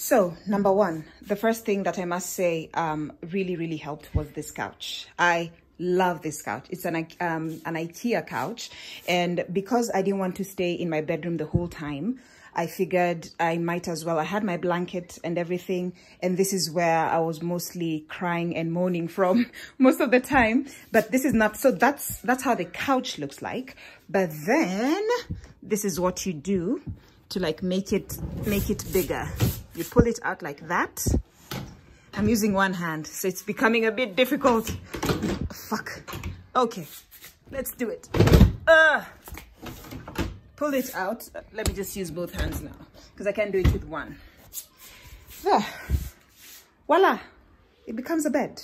So, number one, the first thing that I must say um, really, really helped was this couch. I love this couch. It's an, um, an IKEA couch. And because I didn't want to stay in my bedroom the whole time, I figured I might as well. I had my blanket and everything, and this is where I was mostly crying and moaning from most of the time. But this is not, so that's, that's how the couch looks like. But then this is what you do to like make it, make it bigger. You pull it out like that. I'm using one hand, so it's becoming a bit difficult. Fuck. Okay, let's do it. Uh, pull it out. Let me just use both hands now because I can't do it with one. There. Voila. It becomes a bed.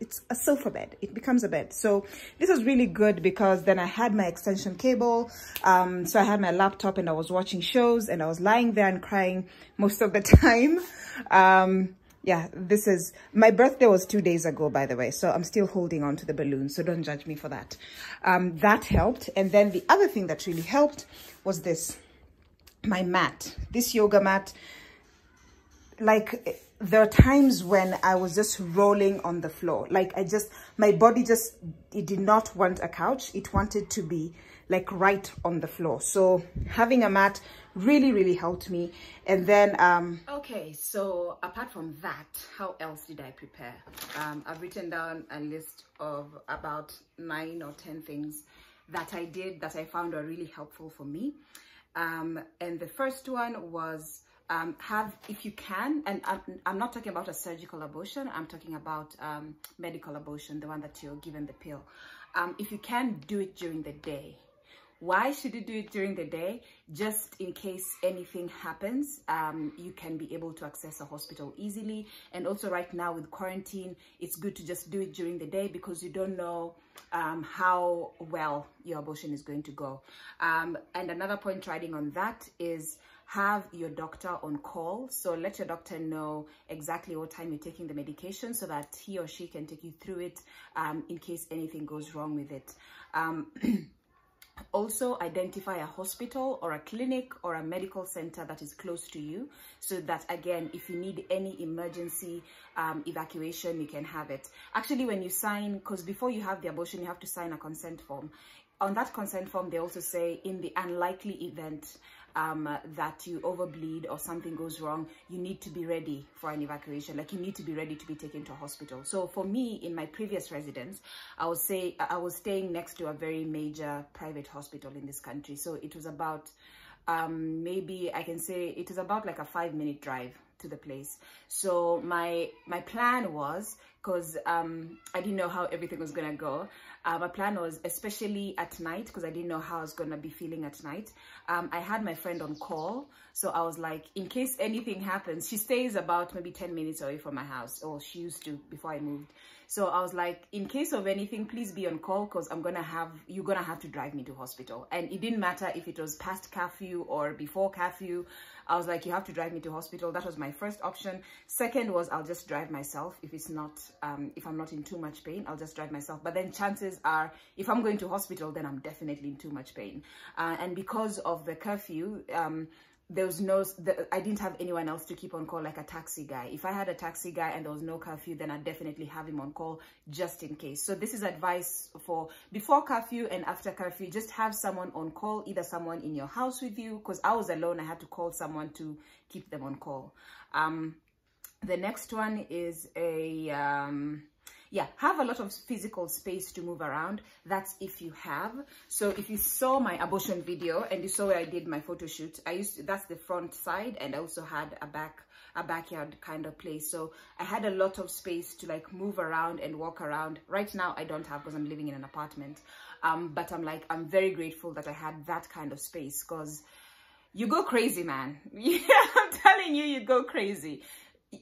It's a sofa bed. It becomes a bed. So this was really good because then I had my extension cable. Um, so I had my laptop and I was watching shows and I was lying there and crying most of the time. Um, yeah, this is, my birthday was two days ago, by the way, so I'm still holding on to the balloon, so don't judge me for that. Um, that helped. And then the other thing that really helped was this, my mat, this yoga mat, like there are times when I was just rolling on the floor. Like I just, my body just, it did not want a couch. It wanted to be like right on the floor. So having a mat really, really helped me. And then, um, okay, so apart from that, how else did I prepare? Um, I've written down a list of about nine or 10 things that I did that I found were really helpful for me. Um, and the first one was um, have, if you can, and I'm, I'm, not talking about a surgical abortion, I'm talking about um, medical abortion, the one that you're given the pill. Um, if you can, do it during the day. Why should you do it during the day? Just in case anything happens, um, you can be able to access a hospital easily. And also right now with quarantine, it's good to just do it during the day because you don't know um, how well your abortion is going to go. Um, and another point riding on that is have your doctor on call. So let your doctor know exactly what time you're taking the medication so that he or she can take you through it um, in case anything goes wrong with it. Um, also identify a hospital or a clinic or a medical center that is close to you so that again if you need any emergency um, evacuation you can have it actually when you sign because before you have the abortion you have to sign a consent form on that consent form they also say in the unlikely event um, that you overbleed or something goes wrong, you need to be ready for an evacuation. Like you need to be ready to be taken to a hospital. So for me, in my previous residence, I would say I was staying next to a very major private hospital in this country. So it was about, um, maybe I can say it is about like a five minute drive to the place. So my my plan was because um, I didn't know how everything was gonna go. Uh, my plan was, especially at night, because I didn't know how I was gonna be feeling at night. Um, I had my friend on call, so I was like, in case anything happens, she stays about maybe 10 minutes away from my house, or she used to before I moved. So I was like, in case of anything, please be on call because I'm gonna have, you're gonna have to drive me to hospital. And it didn't matter if it was past curfew or before curfew. I was like, you have to drive me to hospital. That was my first option. Second was I'll just drive myself. If it's not, um, if I'm not in too much pain, I'll just drive myself. But then chances are, if I'm going to hospital, then I'm definitely in too much pain. Uh, and because of the curfew, um, there was no the, i didn't have anyone else to keep on call like a taxi guy. If i had a taxi guy and there was no curfew then i'd definitely have him on call just in case. So this is advice for before curfew and after curfew. Just have someone on call either someone in your house with you because i was alone. I had to call someone to keep them on call. Um the next one is a um yeah have a lot of physical space to move around. That's if you have. So if you saw my abortion video and you saw where i did my photo shoot i used to, that's the front side and i also had a back a backyard kind of place. So i had a lot of space to like move around and walk around. Right now i don't have because i'm living in an apartment. Um but i'm like i'm very grateful that i had that kind of space because you go crazy man. I'm telling you you go crazy.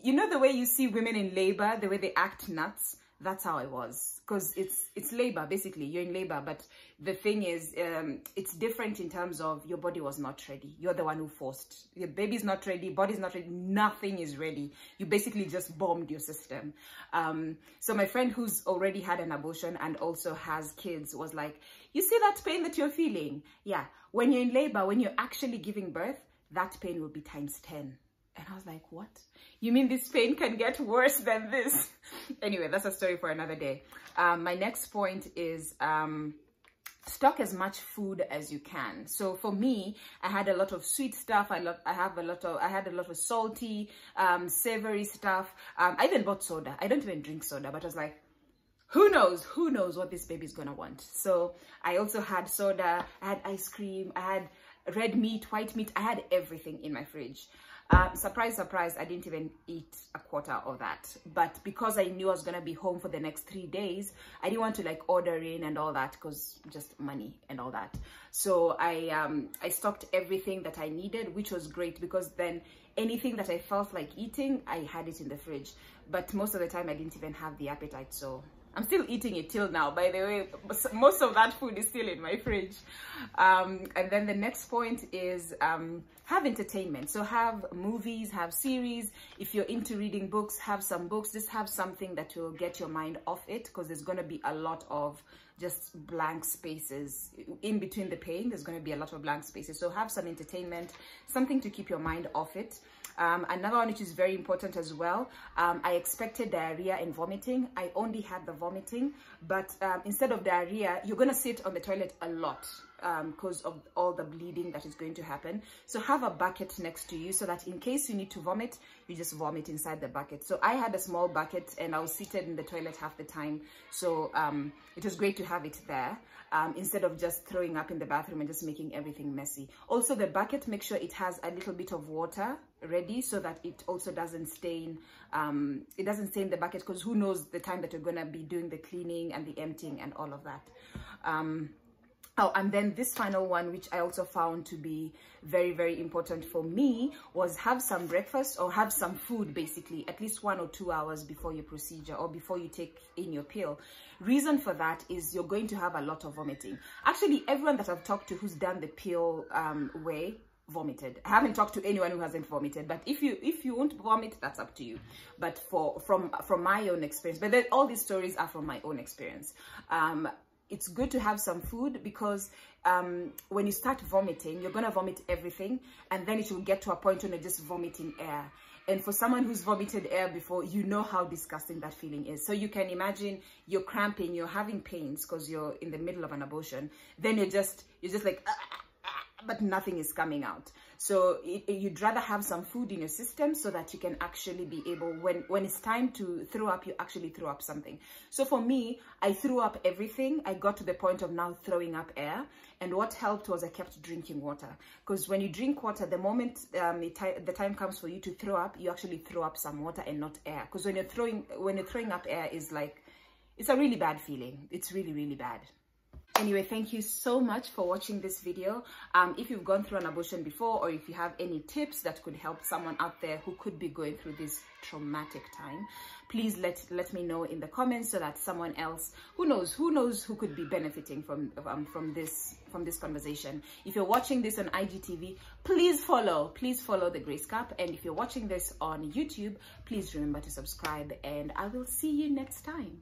You know the way you see women in labor the way they act nuts that's how I was. Because it's it's labor basically. You're in labor but the thing is um, it's different in terms of your body was not ready. You're the one who forced. Your baby's not ready body's not ready nothing is ready. You basically just bombed your system. Um, so my friend who's already had an abortion and also has kids was like you see that pain that you're feeling? Yeah. When you're in labor when you're actually giving birth that pain will be times 10 And I was like, what? You mean this pain can get worse than this? anyway, that's a story for another day. Um, my next point is um, stock as much food as you can. So for me i had a lot of sweet stuff. I lot i have a lot of i had a lot of salty um savory stuff. Um i even bought soda. I don't even drink soda but i was like who knows? Who knows what this baby's gonna want? So i also had soda. I had ice cream. I had red meat white meat i had everything in my fridge um, surprise, surprise, I didn't even eat a quarter of that. But because I knew I was going to be home for the next three days, I didn't want to like order in and all that because just money and all that. So I, um, I stocked everything that I needed, which was great because then anything that I felt like eating, I had it in the fridge. But most of the time I didn't even have the appetite. So I'm still eating it till now. By the way, most of that food is still in my fridge. Um, and then the next point is um, have entertainment. So have movies, have series. If you're into reading books, have some books. Just have something that will get your mind off it because there's going to be a lot of just blank spaces in between the pain. There's going to be a lot of blank spaces. So have some entertainment, something to keep your mind off it. Um, another one which is very important as well, um, I expected diarrhea and vomiting. I only had the vomiting, but um, instead of diarrhea, you're to sit on the toilet a lot because um, of all the bleeding that is going to happen. So have a bucket next to you so that in case you need to vomit, you just vomit inside the bucket. So I had a small bucket and I was seated in the toilet half the time. So um, it was great to have it there um, instead of just throwing up in the bathroom and just making everything messy. Also the bucket, make sure it has a little bit of water ready so that it also doesn't stain um, it doesn't stain the bucket because who knows the time that you're going to be doing the cleaning and the emptying and all of that um, Oh, and then this final one, which I also found to be very, very important for me was have some breakfast or have some food, basically, at least one or two hours before your procedure or before you take in your pill. Reason for that is you're going to have a lot of vomiting. Actually, everyone that I've talked to who's done the pill um, way vomited i haven't talked to anyone who hasn't vomited but if you if you won't vomit that's up to you but for from from my own experience but then all these stories are from my own experience um it's good to have some food because um, when you start vomiting, you're going to vomit everything and then it will get to a point when you're just vomiting air. And for someone who's vomited air before, you know how disgusting that feeling is. So you can imagine you're cramping, you're having pains because you're in the middle of an abortion. Then you're just, you're just like, ah, ah, but nothing is coming out. So it, you'd rather have some food in your system so that you can actually be able, when, when it's time to throw up, you actually throw up something. So for me, I threw up everything. I got to the point of now throwing up air. And what helped was I kept drinking water. Because when you drink water, the moment um, the time comes for you to throw up, you actually throw up some water and not air. Because when you're throwing, when you're throwing up air is like, it's a really bad feeling. It's really, really bad anyway thank you so much for watching this video. Um, if you've gone through an abortion before or if you have any tips that could help someone out there who could be going through this traumatic time please let let me know in the comments so that someone else who knows who knows who could be benefiting from um, from this from this conversation. If you're watching this on igtv please follow please follow the grace cup. And if you're watching this on youtube please remember to subscribe and i will see you next time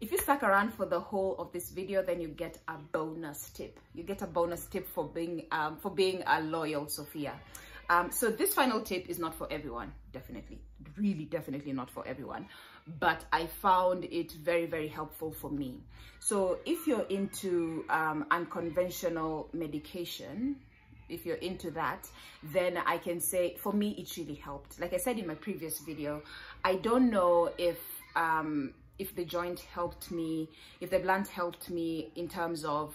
if you stuck around for the whole of this video, then you get a bonus tip. You get a bonus tip for being um, for being a loyal Sophia. Um, so this final tip is not for everyone, definitely, really definitely not for everyone, but I found it very, very helpful for me. So if you're into um, unconventional medication, if you're into that, then I can say for me, it really helped. Like I said in my previous video, I don't know if um, if the joint helped me, if the blunt helped me in terms of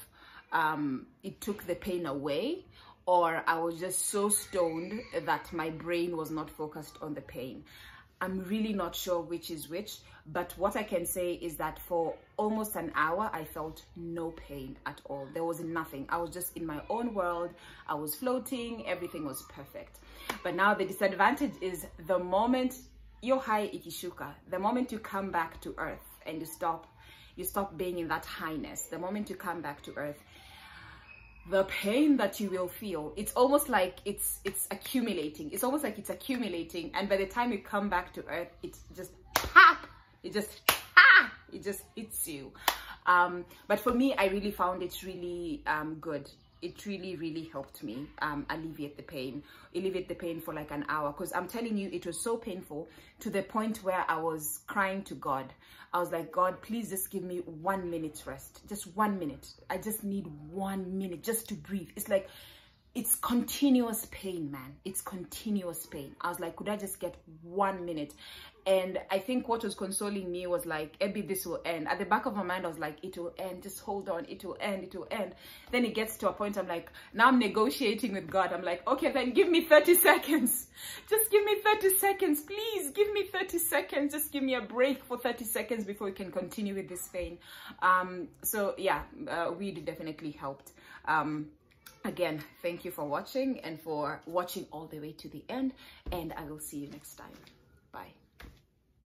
um, it took the pain away or I was just so stoned that my brain was not focused on the pain. I'm really not sure which is which, but what I can say is that for almost an hour, I felt no pain at all. There was nothing. I was just in my own world. I was floating. Everything was perfect. But now the disadvantage is the moment your high ikishuka, the moment you come back to earth and you stop, you stop being in that highness, the moment you come back to earth, the pain that you will feel, it's almost like it's it's accumulating. It's almost like it's accumulating. And by the time you come back to earth, it's just pop, it just ah, it just hits you. Um, but for me, I really found it really um, good it really really helped me um, alleviate the pain alleviate the pain for like an hour. Because i'm telling you it was so painful to the point where i was crying to god. I was like god please just give me one minute's rest just one minute. I just need one minute just to breathe. It's like it's continuous pain man. It's continuous pain. I was like could i just get one minute? And i think what was consoling me was like maybe this will end. At the back of my mind i was like it will end. Just hold on. It will end. It will end. Then it gets to a point i'm like now i'm negotiating with god. I'm like okay then give me 30 seconds. Just give me 30 seconds. Please give me 30 seconds. Just give me a break for 30 seconds before we can continue with this pain. Um so yeah uh, weed definitely helped. Um again thank you for watching and for watching all the way to the end and i will see you next time